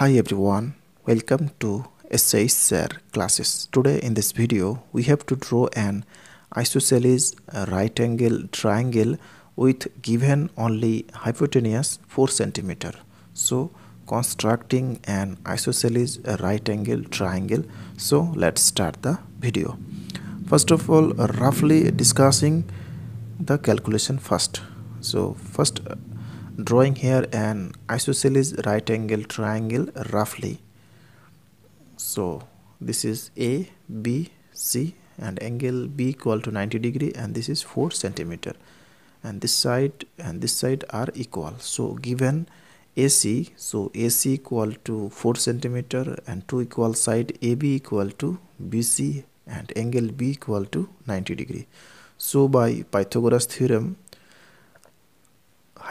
Hi everyone, welcome to SH Sir classes. Today in this video we have to draw an isosceles uh, right angle triangle with given only hypotenuse 4 centimeter. So constructing an isosceles uh, right angle triangle. So let's start the video. First of all roughly discussing the calculation first. So first uh, drawing here an isosceles right angle triangle roughly. So this is a b c and angle b equal to 90 degree and this is 4 centimeter. And this side and this side are equal. So given AC so AC equal to 4 centimeter and two equal side AB equal to BC and angle B equal to 90 degree. So by Pythagoras theorem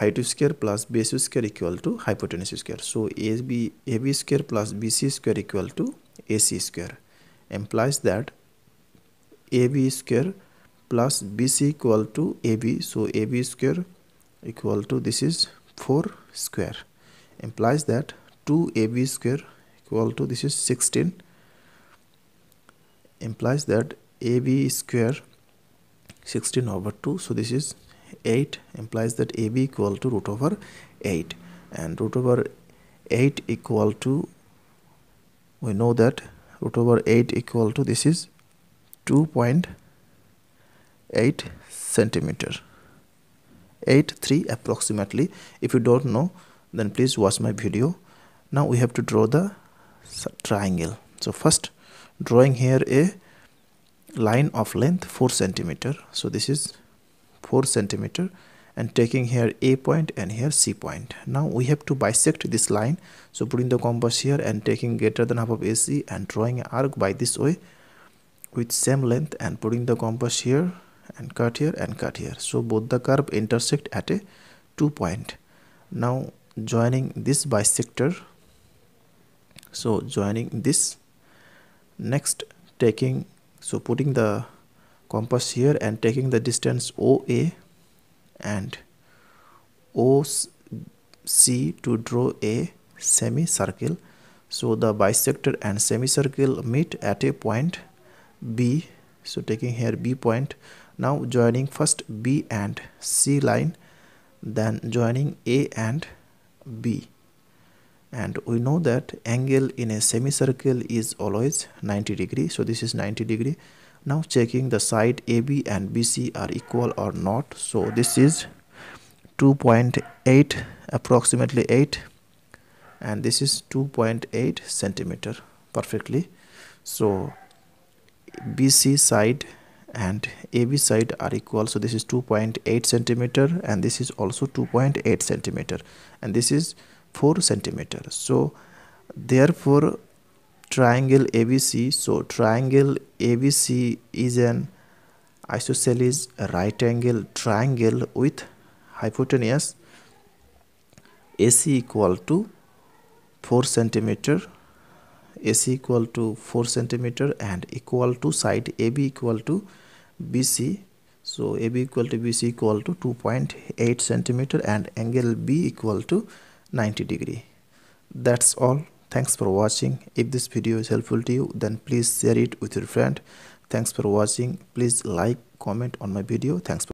height square plus base square equal to hypotenuse square. So AB, AB square plus BC square equal to AC square implies that AB square plus BC equal to AB. So AB square equal to this is 4 square implies that 2AB square equal to this is 16 implies that AB square 16 over 2 so this is 8 implies that AB equal to root over 8 and root over 8 equal to we know that root over 8 equal to this is 2.8 centimeter. 8 3 approximately. If you don't know then please watch my video. Now we have to draw the triangle. So first drawing here a line of length 4 centimeter. So this is 4 centimeter and taking here a point and here c point. Now we have to bisect this line. So putting the compass here and taking greater than half of ac and drawing an arc by this way with same length and putting the compass here and cut here and cut here. So both the curve intersect at a two point. Now joining this bisector. So joining this. Next taking so putting the compass here and taking the distance OA and OC to draw a semicircle. So the bisector and semicircle meet at a point B. So taking here B point. Now joining first B and C line then joining A and B. And we know that angle in a semicircle is always 90 degree. So this is 90 degree now checking the side AB and BC are equal or not. So this is 2.8 approximately 8 and this is 2.8 centimeter perfectly. So BC side and AB side are equal. So this is 2.8 centimeter and this is also 2.8 centimeter. And this is 4 centimeter. So therefore triangle ABC so triangle ABC is an isosceles right angle triangle with hypotenuse AC equal to 4 centimeter AC equal to 4 centimeter and equal to side AB equal to BC so AB equal to BC equal to 2.8 centimeter and angle B equal to 90 degree. That's all thanks for watching. If this video is helpful to you then please share it with your friend. Thanks for watching. Please like comment on my video. Thanks